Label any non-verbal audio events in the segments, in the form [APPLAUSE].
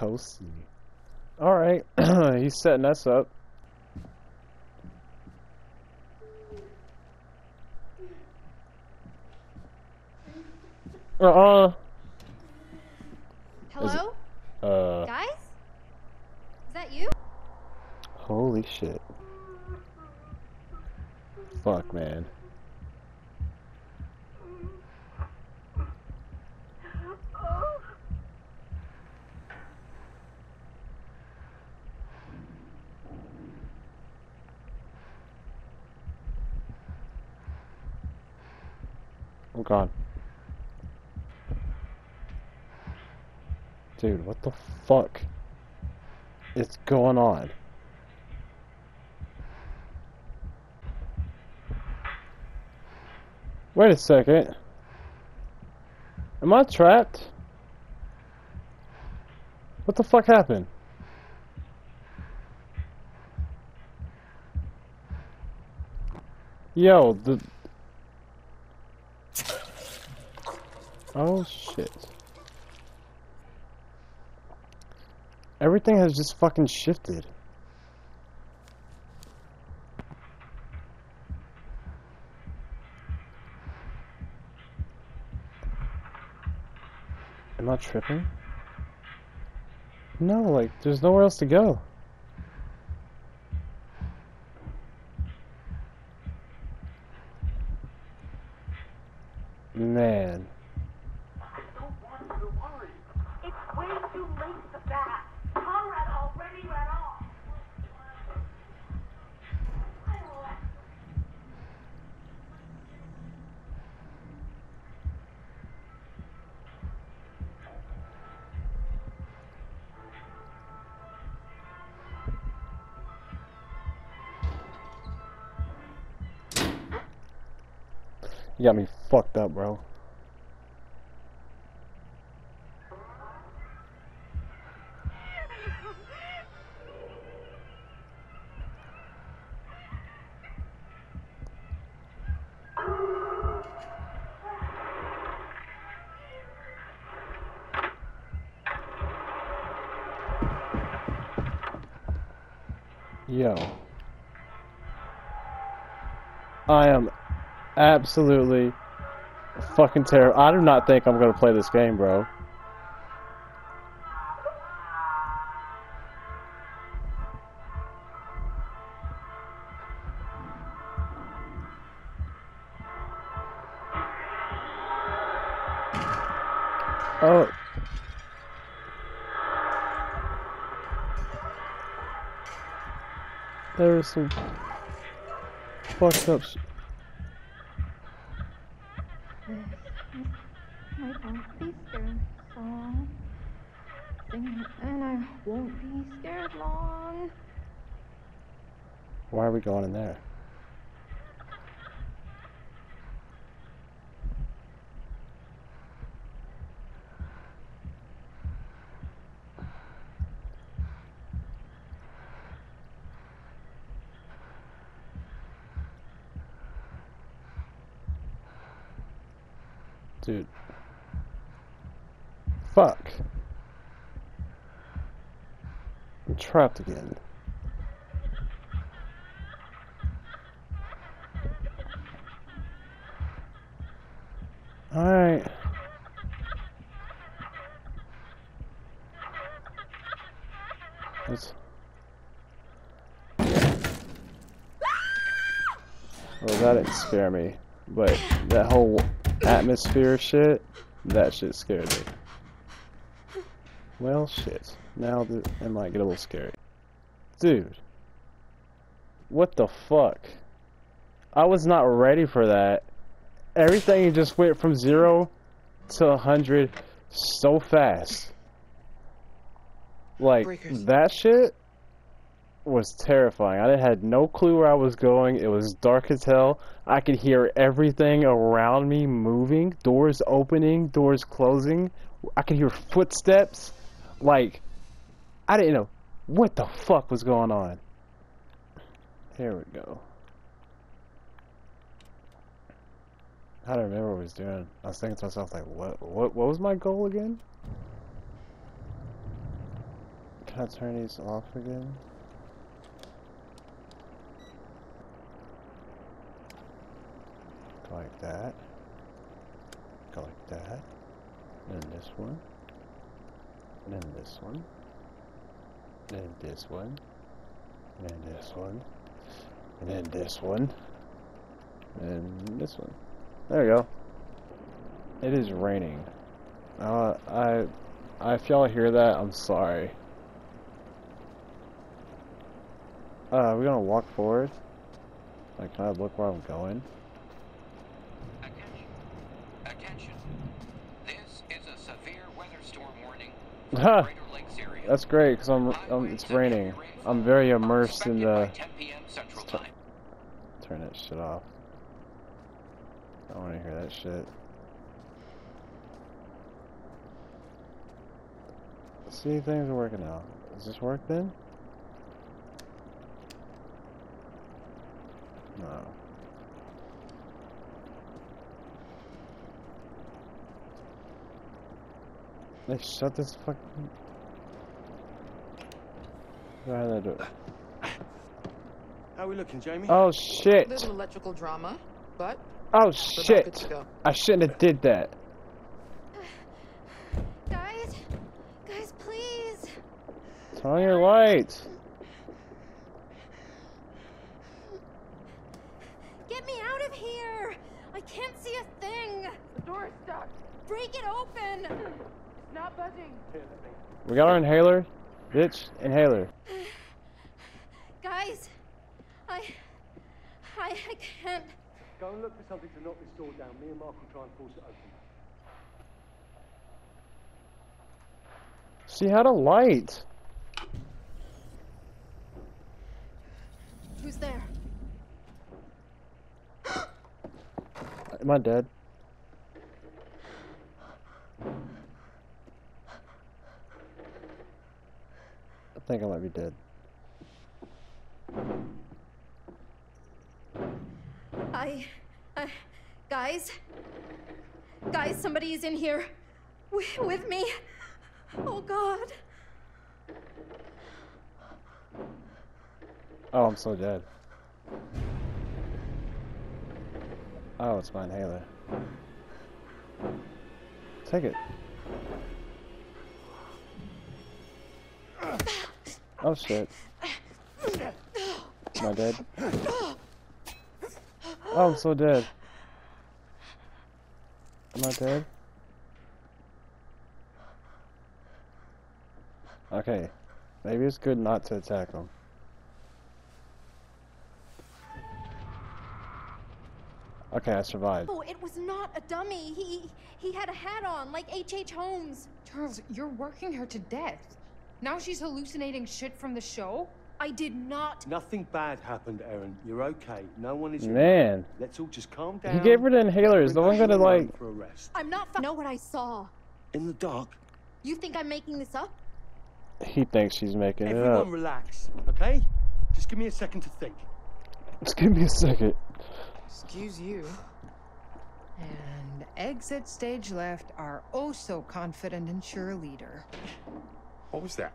Toasty. Alright, [CLEARS THROAT] he's setting us up. Uh-uh. Hello? Uh, Guys? Is that you? holy shit. Fuck, man. Oh god. Dude, what the fuck is going on? Wait a second. Am I trapped? What the fuck happened? Yo, the... Oh shit. Everything has just fucking shifted. Am I tripping? No, like, there's nowhere else to go. You got me fucked up, bro. Yo. I am absolutely fucking terrible. I do not think I'm gonna play this game, bro. Oh. There is some fucked up And I won't be scared long. Why are we going in there? Dude. Fuck. I'm trapped again. Alright. Well, that didn't scare me, but that whole atmosphere shit, that shit scared me. Well, shit. Now it might get a little scary. Dude. What the fuck? I was not ready for that. Everything just went from zero to a hundred so fast. Like, Breakers. that shit was terrifying. I had no clue where I was going. It was dark as hell. I could hear everything around me moving, doors opening, doors closing. I could hear footsteps. Like, I didn't know what the fuck was going on. Here we go. I don't remember what I was doing. I was thinking to myself, like, what, what, what was my goal again? Can I turn these off again? Like that. Like that. Then this one. And then this one. And then this one. And then this one. And then this one. And this one. There we go. It is raining. Uh, I, I, if y'all hear that, I'm sorry. Uh, we're gonna walk forward. Like, can I look where I'm going? Area. That's great, cause I'm, Highways it's raining. I'm very immersed in the. by 10 p.m. Central Stop. Time. Turn that shit off. I don't want to hear that shit. See, things are working out. Does this work then? No. They shut this fucking. How did they do it? How are we looking, Jamie? Oh shit! Little electrical drama, but Oh we're about good to shit! I shouldn't have did that. Guys, guys, please. Turn your lights. Get me out of here. I can't see a thing. The door is stuck. Break it open. It's not budging. We got our inhaler. Bitch, inhaler. [SIGHS] Guys, I, I, I can't. Go and look for something to knock this door down. Me and Mark will try and force it open. She had a light. Who's there? Am I dead? Think I might be dead. I, uh, guys, guys, somebody is in here, wi- with me. Oh God. Oh, I'm so dead. Oh, it's my inhaler. Take it. Oh shit. Am I dead? Oh, I'm so dead. Am I dead? Okay. Maybe it's good not to attack him. Okay, I survived. Oh, it was not a dummy. He, he had a hat on, like H. H. Holmes. Charles, you're working her to death. Now she's hallucinating shit from the show? I did not. Nothing bad happened, Erin. You're okay. No one is. Man, Let's all just calm down. he gave her the inhaler. Is no one gonna like? for a rest. I'm not. Fu- know what I saw. In the dark. You think I'm making this up? He thinks she's making it up. Everyone relax, okay? Just give me a second to think. Just give me a second. Excuse you. And exit stage left our oh so confident and sure leader. What was that?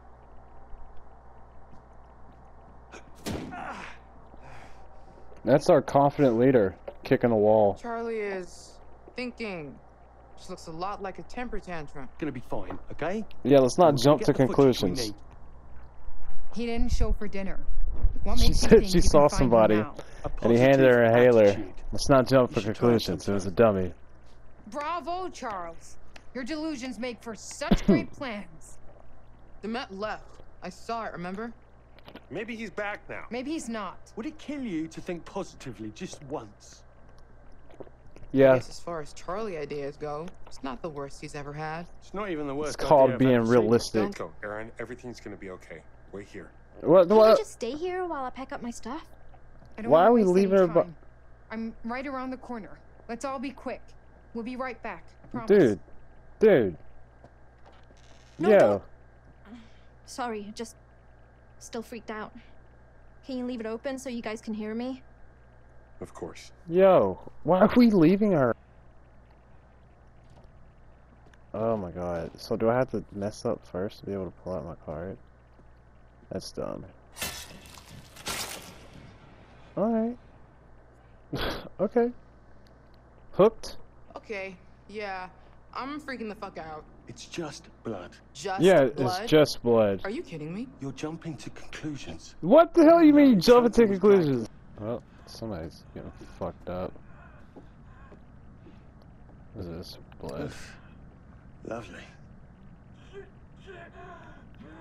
That's our confident leader kicking a wall. Charlie is thinking. This looks a lot like a temper tantrum. Gonna be fine, okay? Yeah, let's not We'll jump to the footage we conclusions. He didn't show for dinner. What She makes you said think she saw somebody. And he handed her a positive inhaler. attitude. Let's not jump You for should try it conclusions. It was a dummy. Bravo, Charles. Your delusions make for such great [LAUGHS] plans. Du'Met left. I saw it, remember? Maybe he's back now. Maybe he's not. Would it kill you to think positively just once? Yeah, Guess as far as Charlie ideas go, it's not the worst he's ever had. It's not even the worst. it's called idea being realistic. Don't go, Erin. Everything's gonna be okay. Wait here. What? Can we What? just stay here while I pack up my stuff? I don't Why are we leaving her bu- I'm right around the corner. Let's all be quick. We'll be right back. I promise. Dude, dude. No, Yo, don't. Sorry, just still freaked out. Can you leave it open so you guys can hear me? Of course. yo, why are we leaving her? Oh my god. So do I have to mess up first to be able to pull out my card? That's dumb. Alright. [LAUGHS] okay. Hooked? Okay, yeah. I'm freaking the fuck out. It's just blood. Just yeah, blood? it's just blood. Are you kidding me? You're jumping to conclusions. What the hell you mean jumping to conclusions? Well, somebody's getting fucked up. What is this? Blood. Lovely.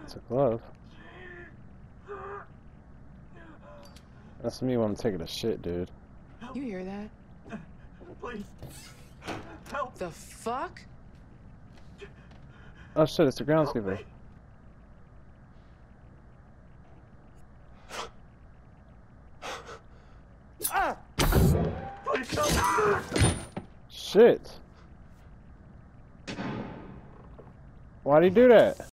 It's a glove. That's me when I'm taking a shit, dude. You hear that? Please. Help. The fuck? Oh shit, it's the groundskeeper. Please. Shit. Why'd he do that?